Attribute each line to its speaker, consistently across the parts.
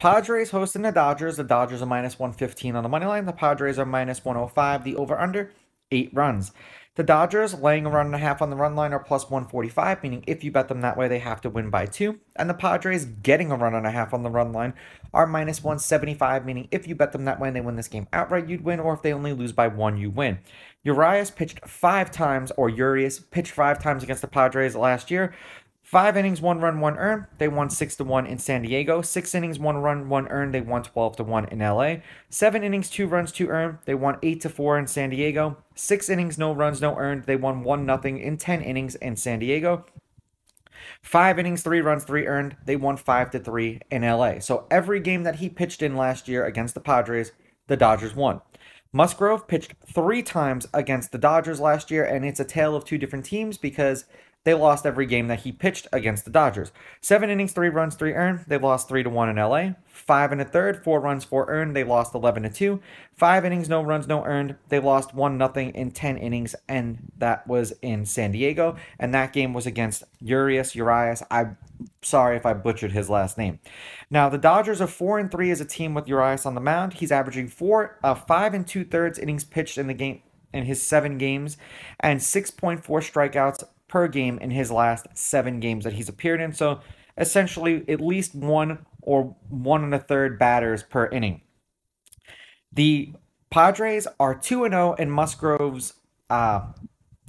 Speaker 1: Padres hosting the Dodgers. The Dodgers are minus 115 on the money line. The Padres are minus 105. The over under, eight runs. The Dodgers laying a run and a half on the run line are plus 145, meaning if you bet them that way, they have to win by two. And the Padres getting a run and a half on the run line are minus 175, meaning if you bet them that way and they win this game outright, you'd win, or if they only lose by one, you win. Urias pitched five times, or Urias pitched five times against the Padres last year. Five innings, one run, one earned. They won six to one in San Diego. Six innings, one run, one earned. They won twelve to one in LA. Seven innings, two runs, two earned. They won eight to four in San Diego. Six innings, no runs, no earned. They won one nothing in ten innings in San Diego. Five innings, three runs, three earned. They won five to three in LA. So every game that he pitched in last year against the Padres, the Dodgers won. Musgrove pitched three times against the Dodgers last year, and it's a tale of two different teams because they lost every game that he pitched against the Dodgers. Seven innings, three runs, three earned. They lost three to one in LA. Five and a third, four runs, four earned. They lost eleven to two. Five innings, no runs, no earned. They lost one nothing in ten innings, and that was in San Diego. And that game was against Urias Urias. I'm sorry if I butchered his last name. Now the Dodgers are four and three as a team with Urias on the mound. He's averaging four, uh, five and two thirds innings pitched in the game in his seven games, and six point four strikeouts per game in his last seven games that he's appeared in. So essentially, at least one or one and a third batters per inning. The Padres are 2 0 in Musgrove's uh,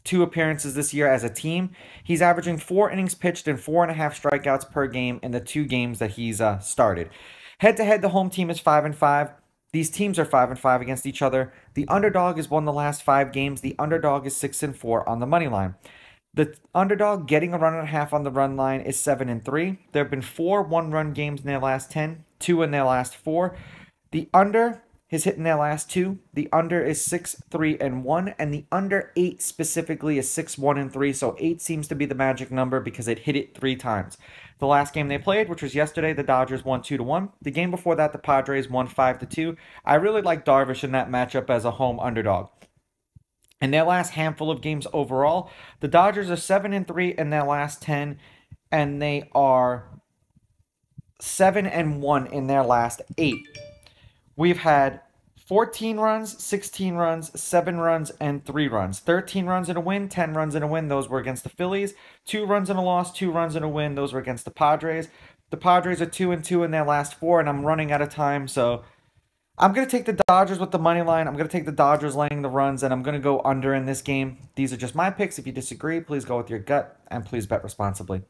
Speaker 1: two appearances this year as a team. He's averaging four innings pitched and four and a half strikeouts per game in the two games that he's uh, started. Head to head, the home team is 5 and 5. These teams are 5 and 5 against each other. The underdog has won the last five games. The underdog is 6 and 4 on the money line. The underdog getting a run and a half on the run line is seven and three. There have been four one-run games in their last ten, two in their last four. The under has hit in their last two. The under is six, three, and one, and the under eight specifically is six, one, and three. So eight seems to be the magic number because it hit it three times. The last game they played, which was yesterday, the Dodgers won two to one. The game before that, the Padres won five to two. I really like Darvish in that matchup as a home underdog. In their last handful of games overall, the Dodgers are 7 and 3 in their last 10 and they are 7 and 1 in their last 8. We've had 14 runs, 16 runs, 7 runs, and 3 runs. 13 runs in a win, 10 runs in a win. Those were against the Phillies. 2 runs in a loss, 2 runs in a win. Those were against the Padres. The Padres are 2 and 2 in their last 4, and I'm running out of time, so I'm going to take the Dodgers with the money line. I'm going to take the Dodgers laying the runs, and I'm going to go under in this game. These are just my picks. If you disagree, please go with your gut, and please bet responsibly.